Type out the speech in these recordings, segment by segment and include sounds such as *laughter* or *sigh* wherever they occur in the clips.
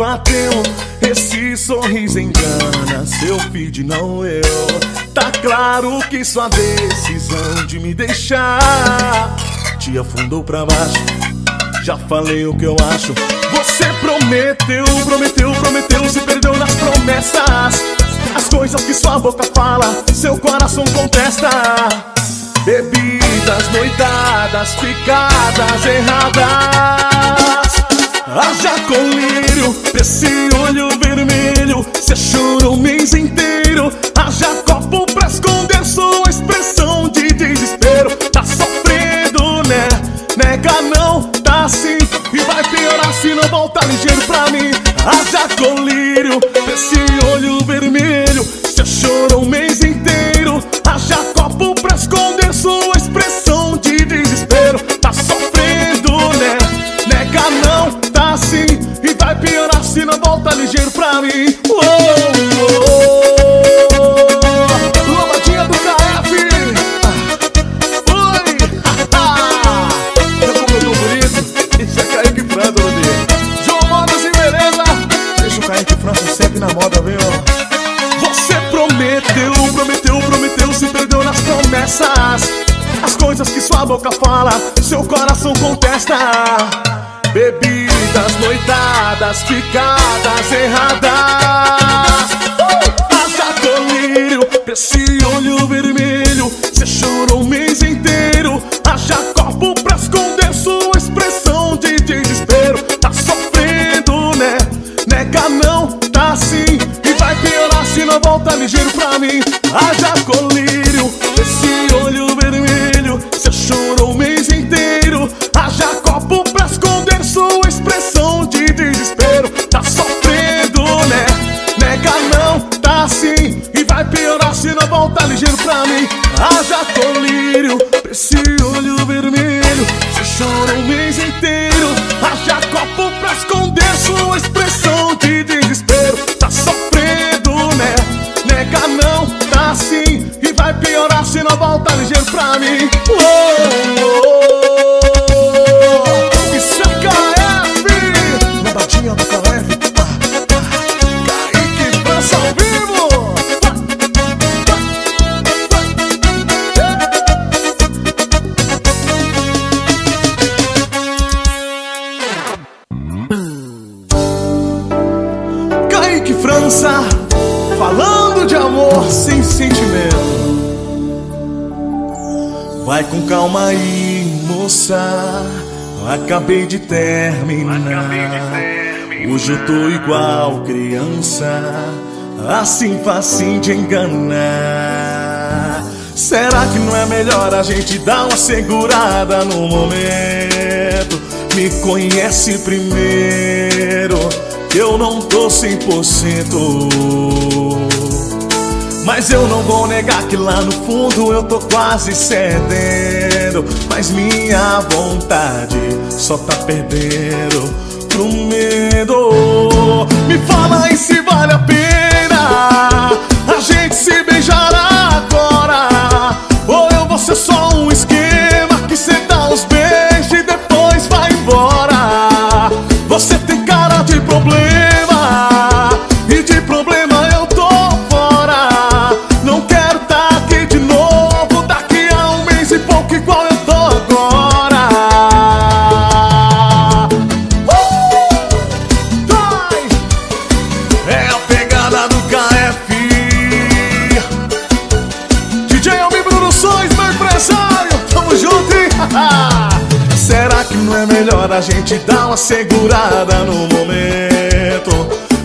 bateu. Esse sorriso engana, seu feed não eu. Tá claro que sua decisão de me deixar te afundou pra baixo. Já falei o que eu acho. Você prometeu, prometeu, prometeu, se perdeu nas promessas. As coisas que sua boca fala, seu coração contesta. Bebidas, noitadas, ficadas erradas. Haja colírio esse olho vermelho. Cê chorou o mês inteiro. Haja copo pra esconder sua expressão de desespero. Tá sofrendo, né? Nega não, tá assim. E vai piorar se não voltar ligeiro pra mim. Haja colírio esse olho vermelho. Cê chorou o mês inteiro. Haja copo pra esconder Uou, uou, uou. Lombadinha do KF. Oi! Eu como eu tô bonito? Isso é Kaique França. João Modas e beleza? Deixa o Kaique França sempre na moda, viu? Você prometeu, prometeu, prometeu, se perdeu nas promessas. As coisas que sua boca fala, seu coração contesta. Noitadas, ficadas erradas. Acabei de terminar. Hoje eu tô igual criança, assim facinho de enganar. Será que não é melhor a gente dar uma segurada no momento? Me conhece primeiro, que eu não tô 100%. Mas eu não vou negar que lá no fundo eu tô quase cedendo. Mas minha vontade só tá perdendo a gente dar uma segurada no momento?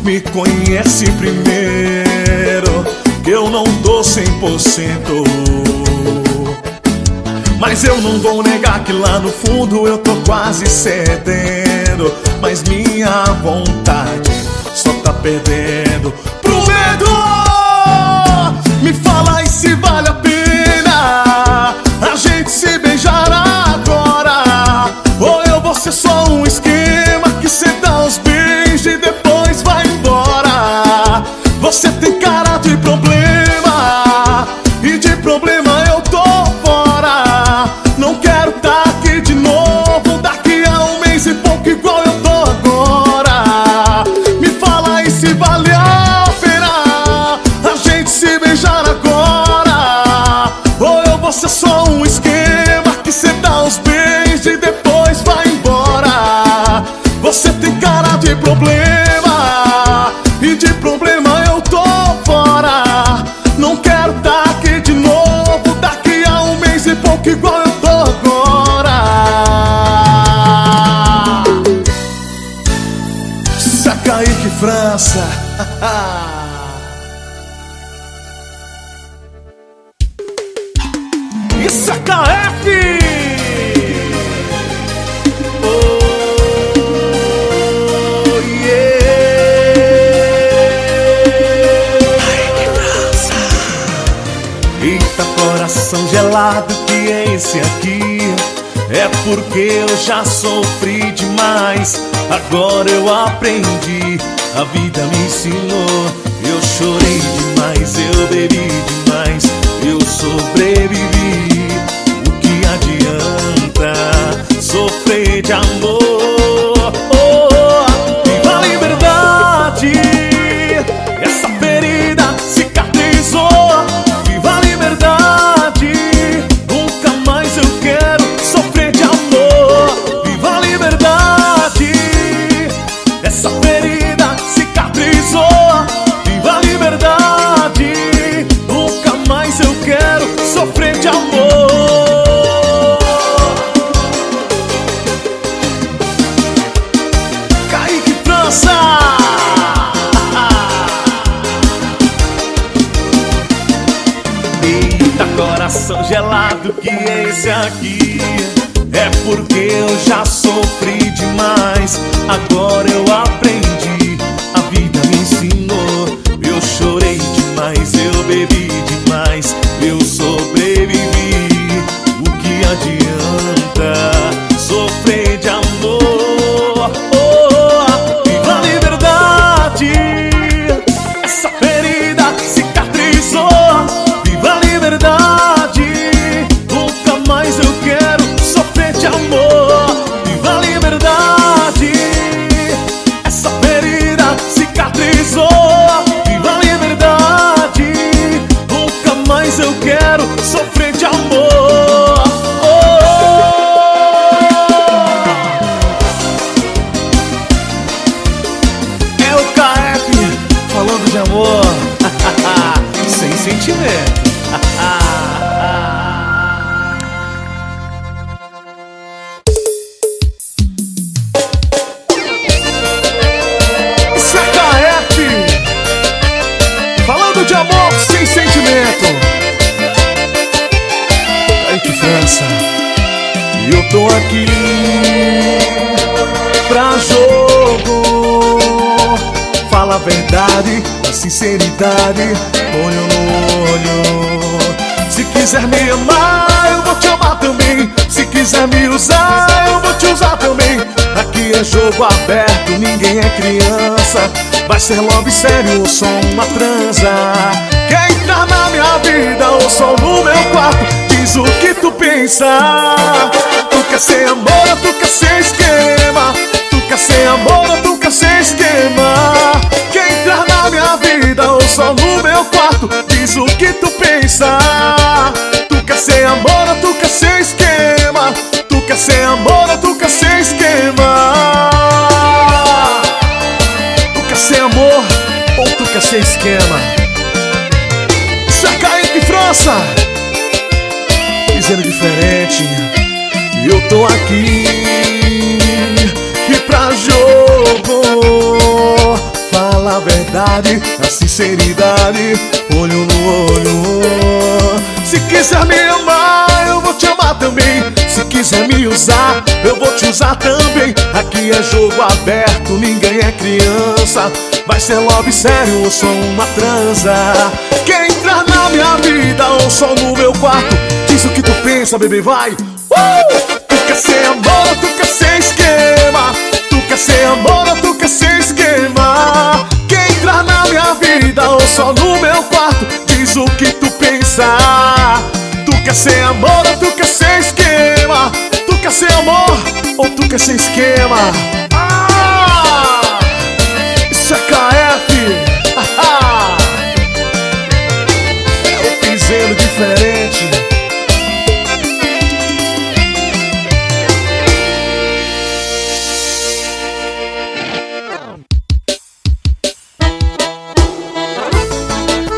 Me conhece primeiro, que eu não tô 100%. Mas eu não vou negar que lá no fundo eu tô quase cedendo. Mas minha vontade só tá perdendo pro medo. Me fala aí se vale a pena já sofri demais. Agora eu aprendi, a vida me ensinou. Eu chorei demais, eu bebi demais, eu sobrevivi. O que adianta sofrer de amor? Ser love sério ou só uma transa? Quer entrar na minha vida ou só no meu quarto? Diz o que tu pensa. Tu quer ser amor ou tu quer ser esquema? Tu quer ser amor ou tu quer ser esquema? Quer entrar na minha vida ou só no meu quarto? Diz o que tu pensa. Tu quer ser amor ou tu quer ser esquema? Tu quer ser amor ou tu quer ser esquema? Quer ser esquema? É Kaique França. Dizendo diferente. E eu tô aqui. E pra jogo. Fala a verdade, a sinceridade. Olho no olho. Se quiser me amar, eu vou te amar também quiser me usar, eu vou te usar também. Aqui é jogo aberto, ninguém é criança. Vai ser love sério ou só uma transa Quer entrar na minha vida ou só no meu quarto Diz o que tu pensa, bebê, vai. Uh! Tu quer ser amor ou tu quer ser esquema. Tu quer ser amor ou tu quer ser esquema. Quer entrar na minha vida ou só no meu quarto Diz o que tu pensa. Tu quer ser amor ou tu quer ser esquema Tu quer ser amor ou tu quer ser esquema ah! Isso é KF! É o piseiro diferente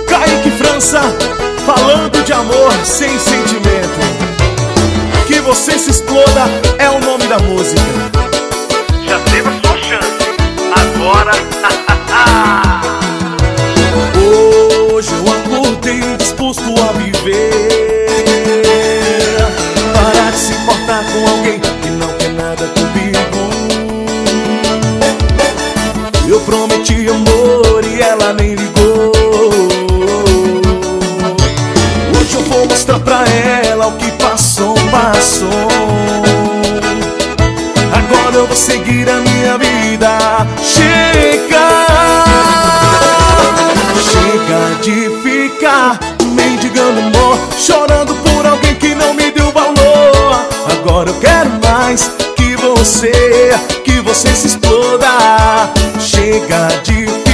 Kaique França falando de amor sem sentimento. Música. Já teve a sua chance. Agora. Hoje eu acordei disposto a viver. Parar de se importar com alguém que não quer nada comigo. Eu prometi amor e ela nem ligou. Hoje eu vou mostrar pra ela o que passou passou. A minha vida. Chega, chega de ficar mendigando amor, chorando por alguém que não me deu valor. Agora eu quero mais que você, que você se exploda. Chega de ficar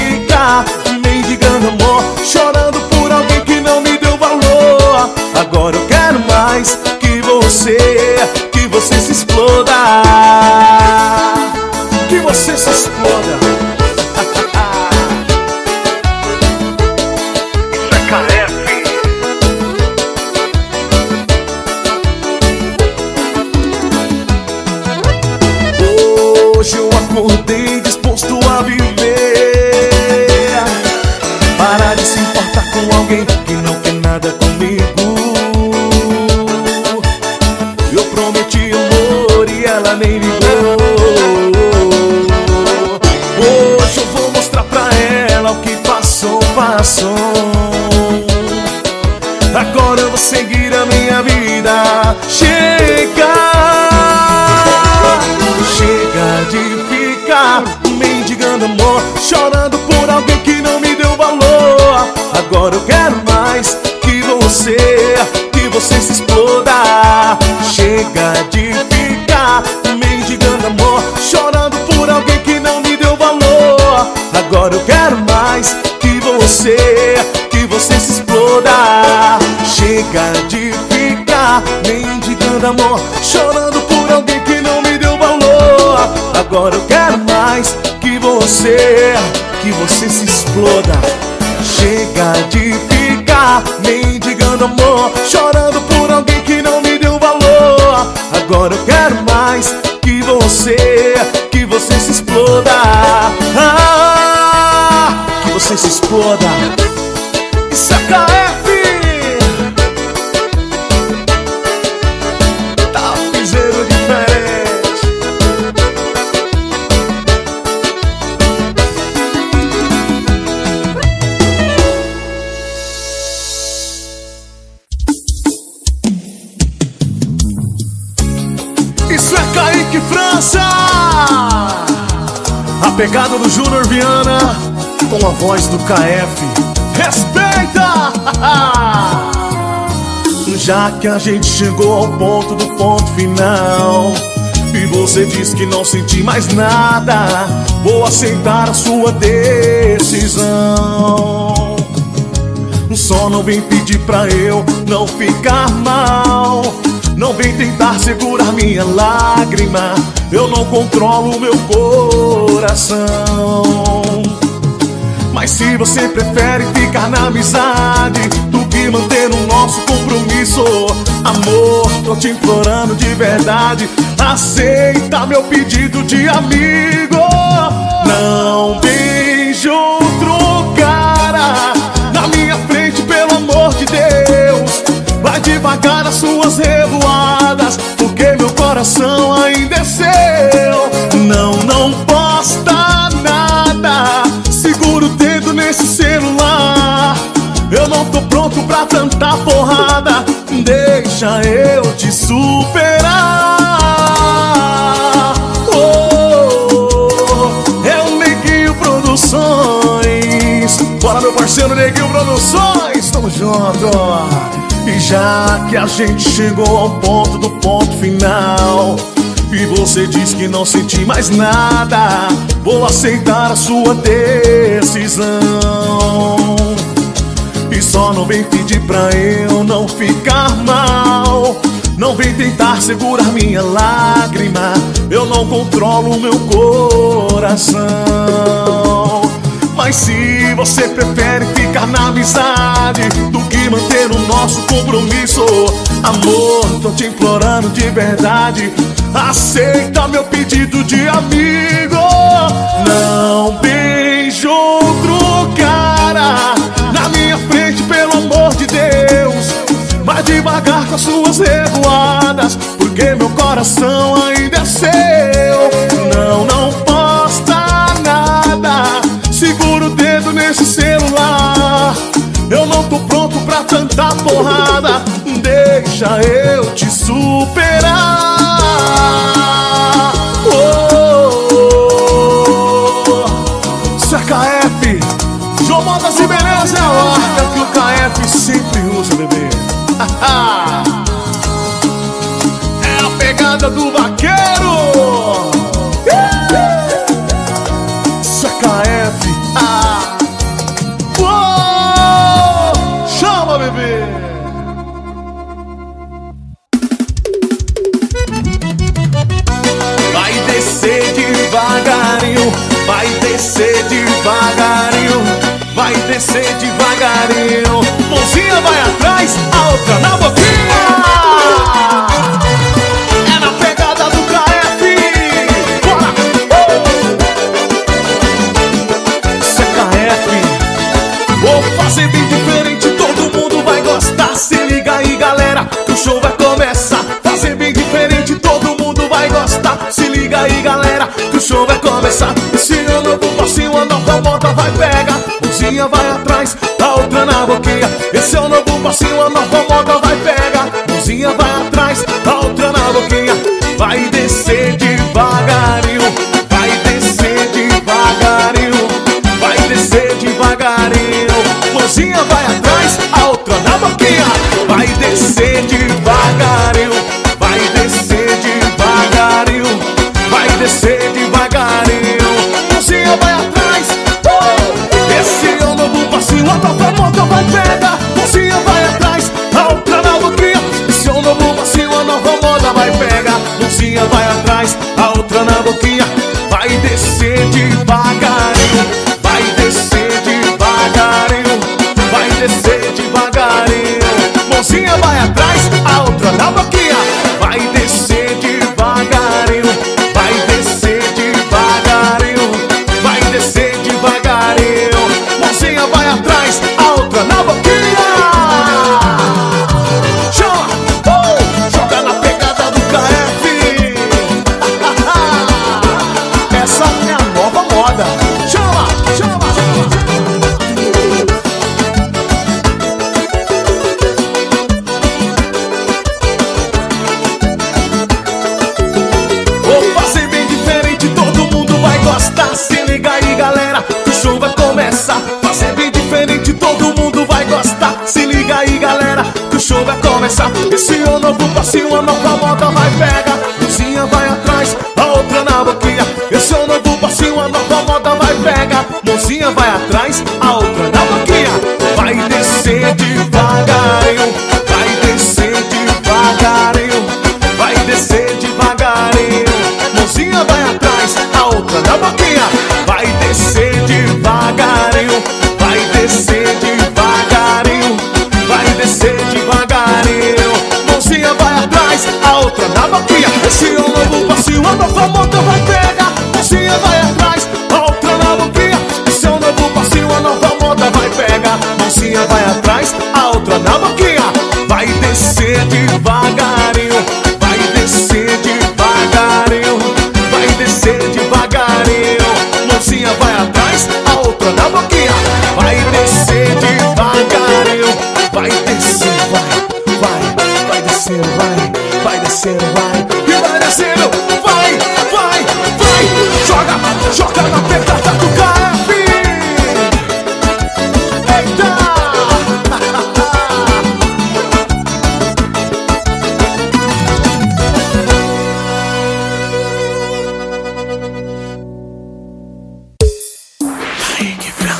exploda Chega de ficar mendigando amor Chorando por alguém que não me deu valor. Agora eu quero mais que você Que você se exploda. Chega de ficar mendigando amor Chorando por alguém que não me deu valor. Agora eu quero mais que você Que você se exploda. Chega de ficar mendigando amor Chorando por alguém que não me deu valor. Agora eu quero mais que você Que você se exploda. Ah, Que você se exploda. Isso é Pegada do Júnior Viana Com a voz do KF Respeita! *laughs* Já que a gente chegou ao ponto do ponto final E você diz que não senti mais nada Vou aceitar a sua decisão. Só não vem pedir pra eu não ficar mal Não vem tentar segurar minha lágrima. Eu não controlo meu coração. Mas se você prefere ficar na amizade Do que manter o nosso compromisso Amor, tô te implorando de verdade Aceita meu pedido de amigo. Não beijo Devagar as suas revoadas, porque meu coração ainda é seu. Não, não posta nada, segura o dedo nesse celular. Eu não tô pronto pra tanta porrada, deixa eu te superar. Oh, é o Neguinho Produções. Bora, meu parceiro Neguinho Produções, tamo junto. Já que a gente chegou ao ponto do ponto final. E você diz que não senti mais nada, vou aceitar a sua decisão. E só não vem pedir pra eu não ficar mal Não vem tentar segurar minha lágrima Eu não controlo meu coração Mas se você prefere ficar na amizade Do que manter o nosso compromisso Amor, tô te implorando de verdade Aceita meu pedido de amigo Não beijo outro cara na minha frente, pelo amor de Deus. Vai devagar com as suas revoadas, porque meu coração ainda é seu. Não, não posta da porrada, deixa eu te superar.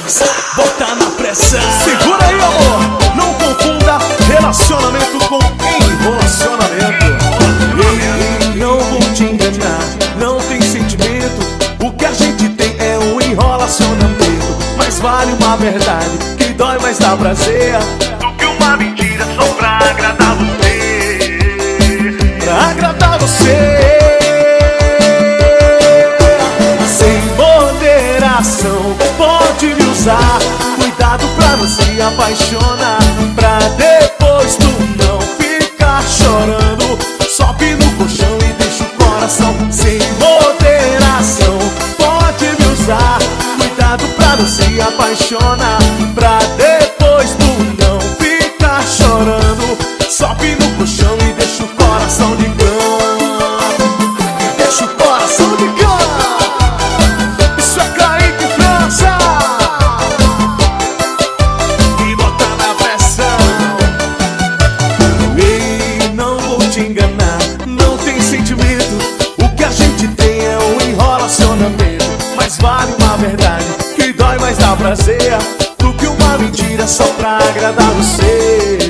Bota na pressão. Segura aí, amor. Não confunda relacionamento com enrolacionamento. Não vou te enganar, não tem sentimento. O que a gente tem é um enrolacionamento. Mas vale uma verdade que dói mais dá prazer do que uma mentira. Só apaixona. do que uma mentira só pra agradar você.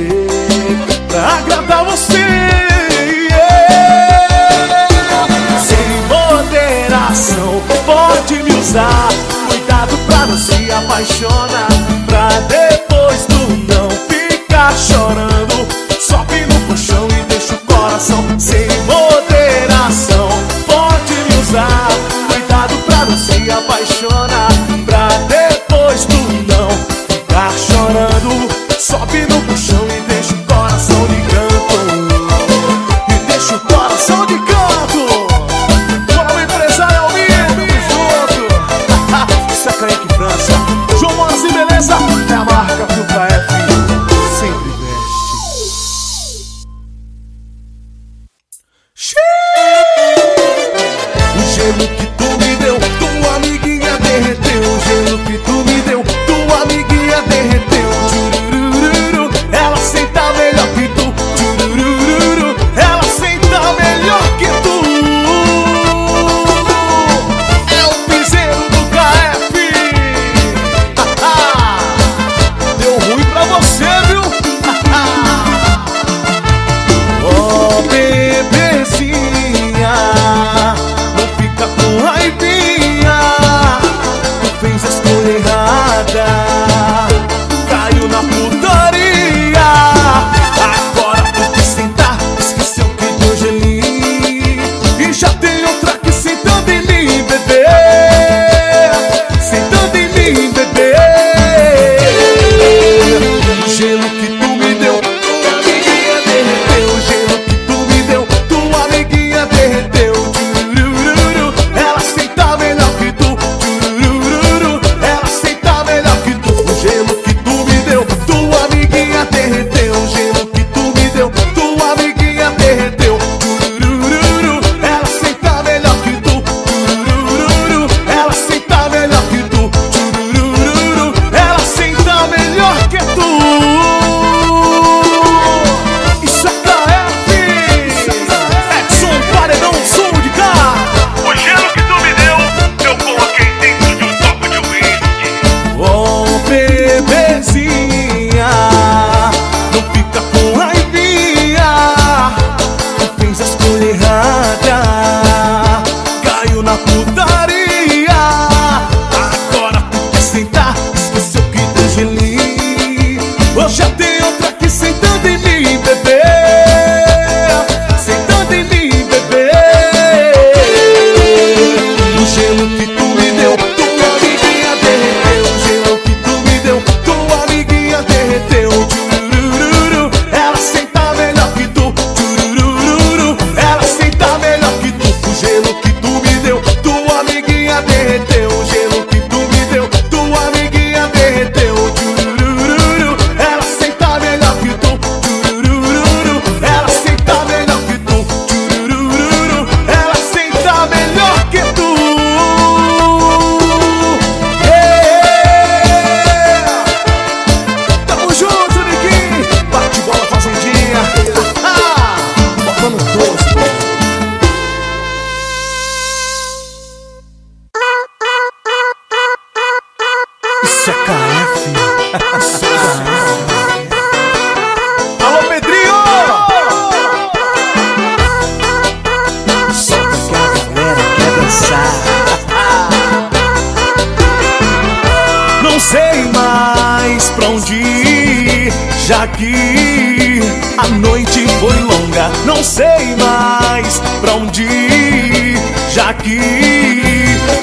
não sei mais pra onde ir, já que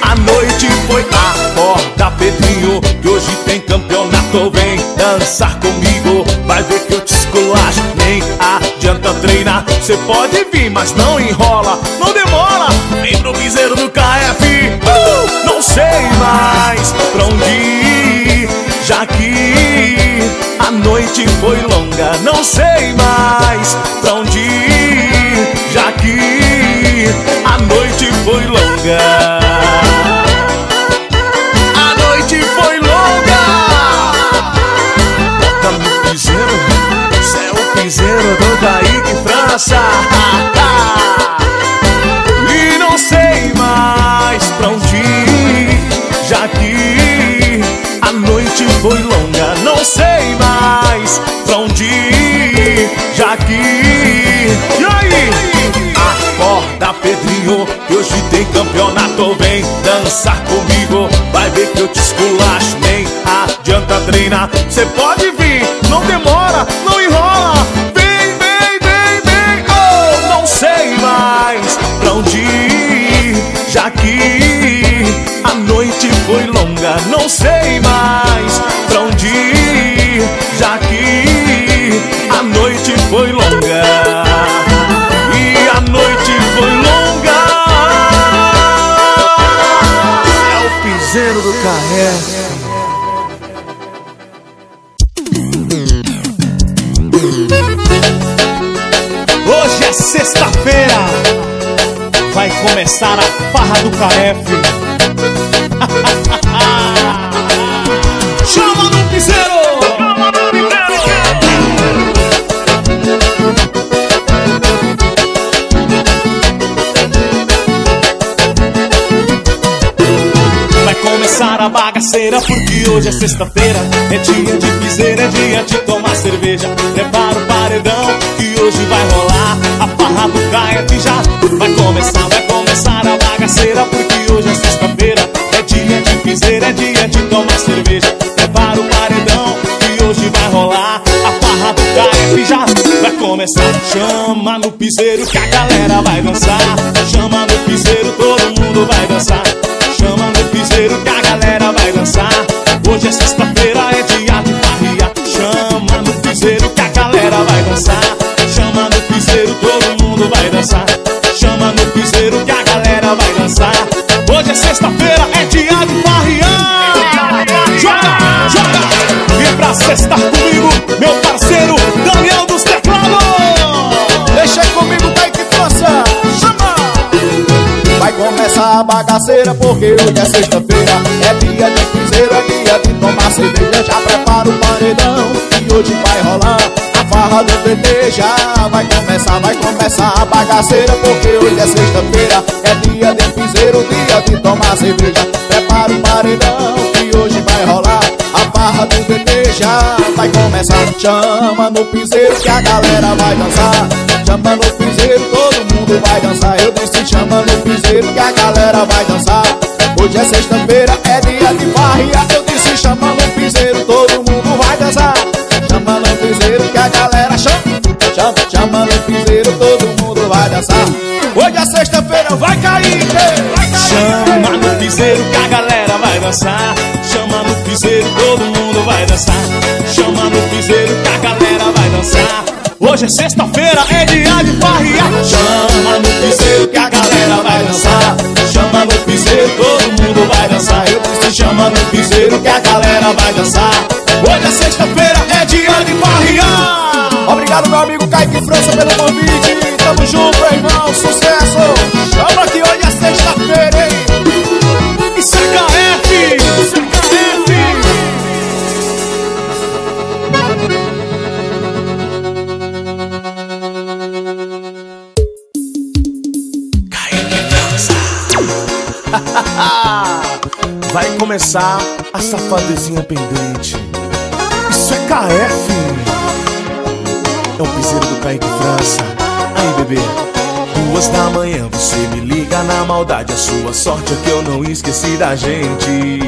a noite foi acorda, Pedrinho, que hoje tem campeonato. Vem dançar comigo, vai ver que eu te esculacho. Ah, nem adianta treinar, cê pode vir, mas não enrola, não demora. Vem pro piseiro do KF, uh! não sei mais pra onde ir, já que a noite foi longa, não sei mais A noite foi longa. Bota no piseiro Cê é o piseiro do de França. E não sei mais pra onde ir Já que a noite foi longa. Não sei mais pra onde ir Já que Então vem dançar comigo. Vai ver que eu te esculacho. Nem adianta treinar. Você pode vir, não demora. Começar a farra do KF. *laughs* Chama no piseiro! Vai começar a bagaceira porque hoje é sexta-feira É dia de piseira, é dia de tomar cerveja Prepara o paredão que hoje vai rolar A farra do KF já vai começar Vai começar é sexta-feira É dia de piseira, é dia de tomar cerveja Prepara o paredão que hoje vai rolar A farra do KF já vai começar Chama no piseiro que a galera vai dançar Chama no piseiro, todo mundo vai dançar Chama no piseiro que a galera vai dançar. Hoje é sexta-feira, é dia de farria. Chama no piseiro que a galera vai dançar. Chama no piseiro, todo mundo vai dançar. Chama no piseiro que a galera vai dançar. Bagaceira porque hoje é sexta-feira. É dia de piseiro, é dia de tomar cerveja. Já prepara o paredão que hoje vai rolar. A farra do PT já vai começar, vai começar a bagaceira Porque hoje é sexta-feira. É dia de piseiro, dia de tomar cerveja. Prepara o paredão que hoje vai rolar. A farra do PT já vai começar. Chama no piseiro que a galera vai dançar. Chama no piseiro, todo mundo vai dançar galera vai dançar Hoje é sexta-feira, é dia de farria Eu disse chama no piseiro, todo mundo vai dançar Chama no piseiro que a galera chama Chama, chama no piseiro, todo mundo vai dançar Hoje é sexta-feira, vai cair vai cair. Chama no piseiro que a galera vai dançar. Chama no piseiro, todo mundo vai dançar. Chama no piseiro que a galera vai dançar. Hoje é sexta-feira, é dia de farriar. Chama disse chama no piseiro que a galera vai dançar. Hoje é sexta-feira, é dia de farriar. Obrigado, meu amigo Kaique França, pelo convite. Tamo junto, irmão. Sucesso. A safadezinha pendente. Isso é KF. É o piseiro do Kaique França. Aí, bebê. Duas da manhã você me liga na maldade. A sua sorte é que eu não esqueci da gente.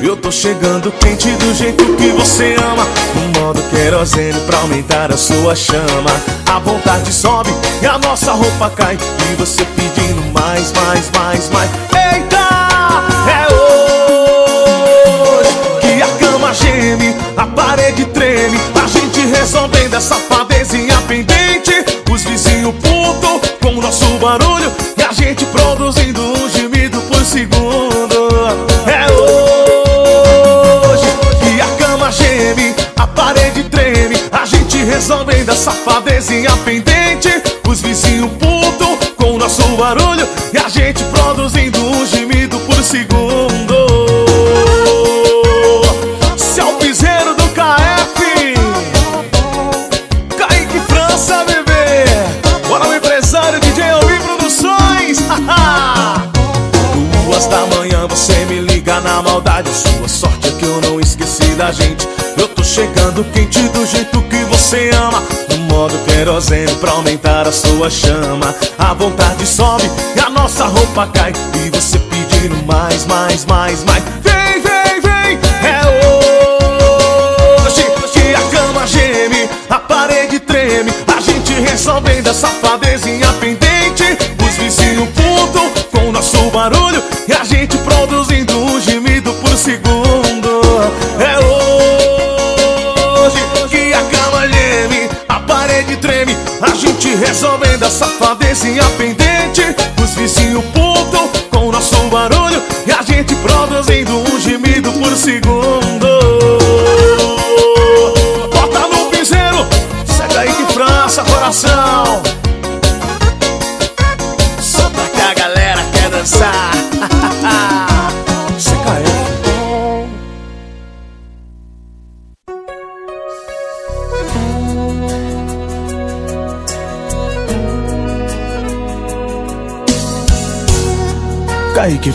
Eu tô chegando quente do jeito que você ama No modo querosene pra aumentar a sua chama A vontade sobe e a nossa roupa cai E você pedindo mais, mais, mais, mais Eita! É A parede treme A gente resolvendo essa fadezinha pendente Os vizinhos puto com o nosso barulho E a gente produzindo um gemido por segundo. É hoje que a cama geme A parede treme A gente resolvendo essa fadezinha pendente Os vizinhos puto com o nosso barulho E a gente produzindo um gemido por segundo da gente. Eu tô chegando quente do jeito que você ama. No modo querosene pra aumentar a sua chama. A vontade sobe e a nossa roupa cai. E você pedindo mais, mais, mais, mais. Vem, vem, vem, é hoje Que a cama geme, a parede treme. A gente resolvendo essa safadezinha pendente. Os vizinhos puto com nosso barulho E a gente produz resolvendo a safadezinha pendente. Os vizinhos puto com o nosso barulho. E a gente produzindo um gemido por segundo. Bota no piseiro, segue aí que França, coração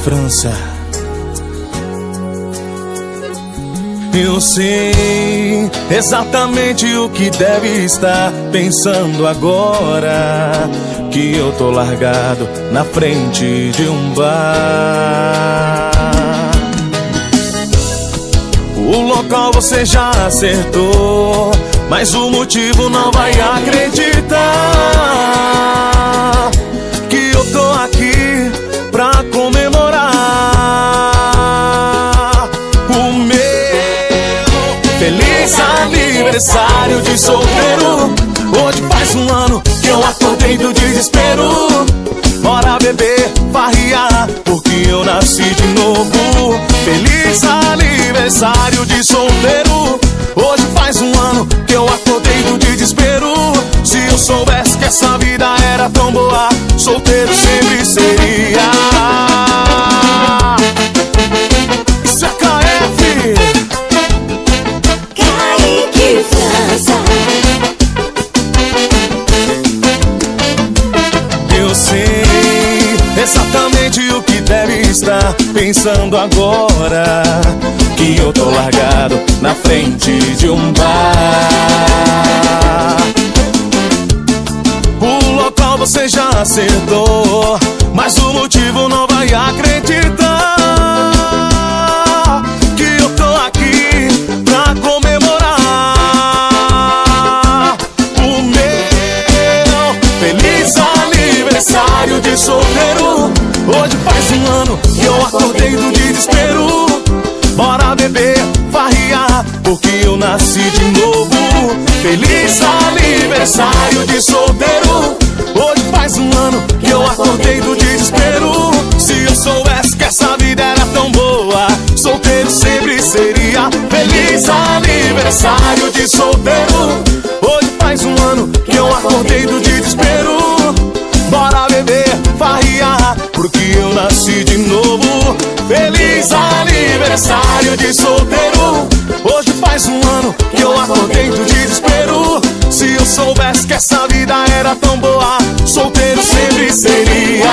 França. Eu sei exatamente o que deve estar pensando agora Que eu tô largado na frente de um bar. O local você já acertou Mas o motivo não vai acreditar aniversário de solteiro Hoje faz um ano que eu acordei do desespero. Bora beber, farriar, porque eu nasci de novo. Feliz aniversário de solteiro Hoje faz um ano que eu acordei do desespero. Se eu soubesse que essa vida era tão boa Solteiro sempre seria pensando agora Que eu tô largado na frente de um bar. O local você já acertou Mas o motivo não vai acreditar nasci de novo. Feliz aniversário de solteiro. Hoje faz um ano que eu acordei do desespero. Se eu soubesse que essa vida era tão boa Solteiro sempre seria. Feliz aniversário de solteiro. Hoje faz um ano que eu acordei do desespero. Bora beber, farriar, porque eu nasci de novo. Feliz aniversário de solteiro. Hoje faz um ano que eu acordei do desespero. Se eu soubesse que essa vida era tão boa Solteiro sempre seria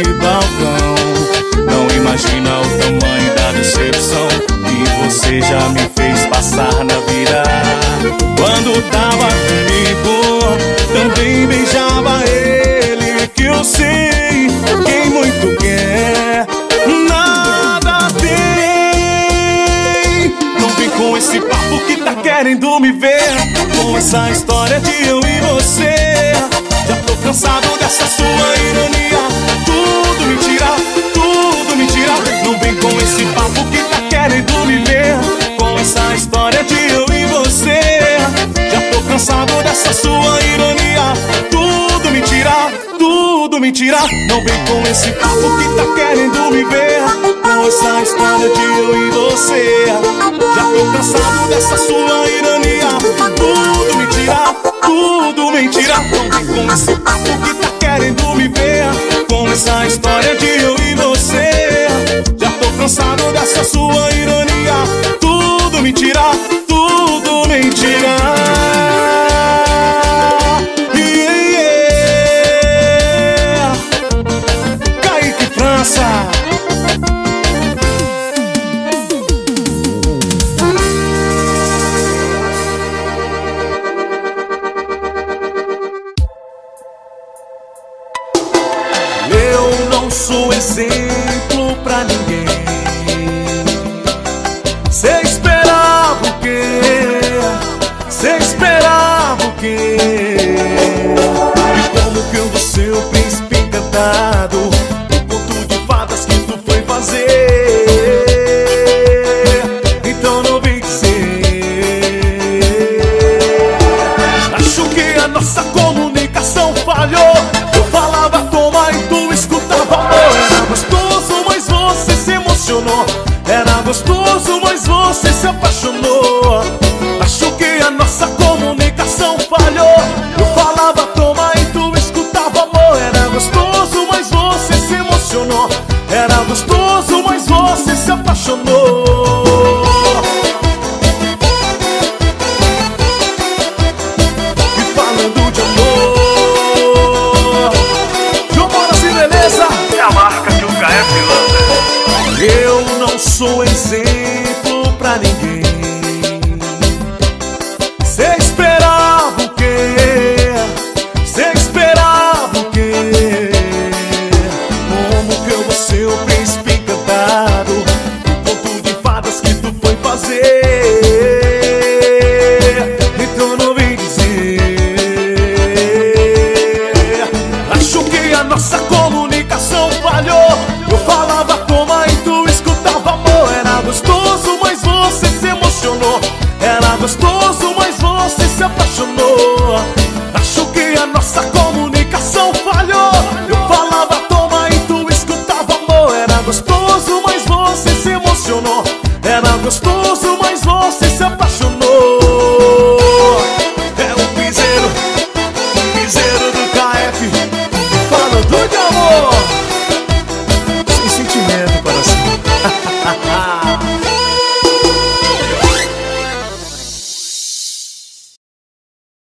balcão. Não imagina o tamanho da decepção que você já me fez passar na vida. Quando tava comigo, também beijava ele. Que eu sei, quem muito quer, nada tem. Não vem com esse papo que tá querendo me ver. Com essa história de eu e você. Já tô cansado dessa sua ironia. Cansado dessa sua ironia. Tudo mentira, tudo mentira. Não vem com esse papo que tá querendo me ver. Com essa história de eu e você. Já tô cansado dessa sua ironia. Tudo mentira, tudo mentira. Não vem com esse papo que tá querendo me ver. Com essa história de eu e você. Já tô cansado dessa sua ironia. Tudo mentira,